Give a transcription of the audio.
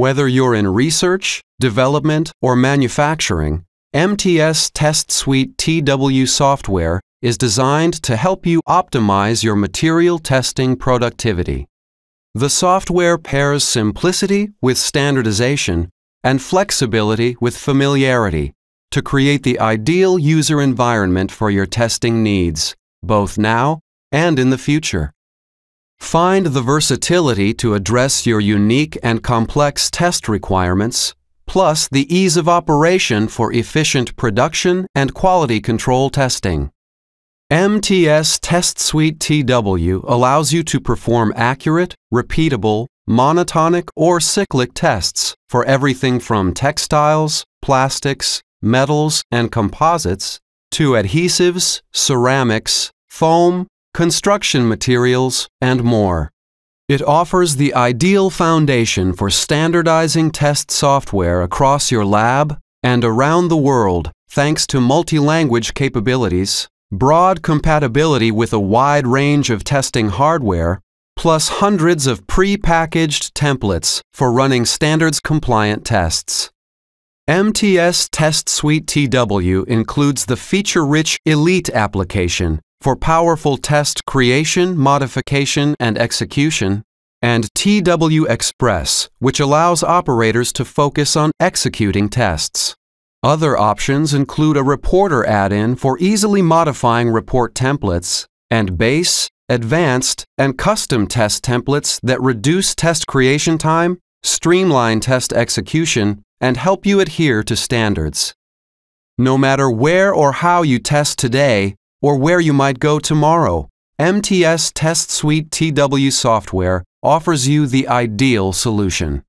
Whether you're in research, development, or manufacturing, MTS Test Suite TW software is designed to help you optimize your material testing productivity. The software pairs simplicity with standardization and flexibility with familiarity to create the ideal user environment for your testing needs, both now and in the future. Find the versatility to address your unique and complex test requirements, plus the ease of operation for efficient production and quality control testing. MTS Test Suite TW allows you to perform accurate, repeatable, monotonic, or cyclic tests for everything from textiles, plastics, metals, and composites to adhesives, ceramics, foam, construction materials, and more. It offers the ideal foundation for standardizing test software across your lab and around the world thanks to multi-language capabilities broad compatibility with a wide range of testing hardware, plus hundreds of pre-packaged templates for running standards-compliant tests. MTS Test Suite TW includes the feature-rich Elite application for powerful test creation, modification, and execution, and TW Express, which allows operators to focus on executing tests. Other options include a reporter add-in for easily modifying report templates and base, advanced, and custom test templates that reduce test creation time, streamline test execution, and help you adhere to standards. No matter where or how you test today or where you might go tomorrow, MTS Test Suite TW software offers you the ideal solution.